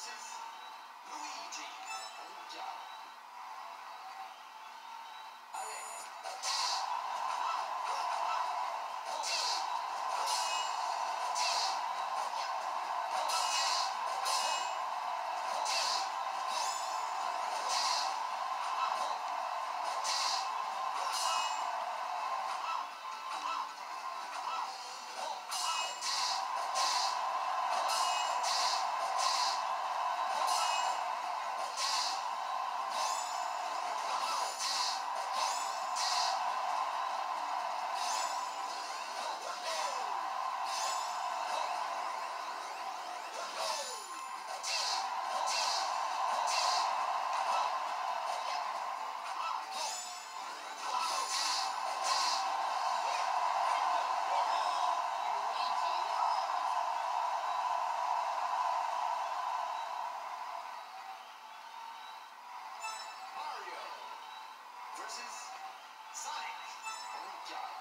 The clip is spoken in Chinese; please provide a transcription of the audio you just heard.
versus Luigi. Oh, versus Sonic. Oh, yeah.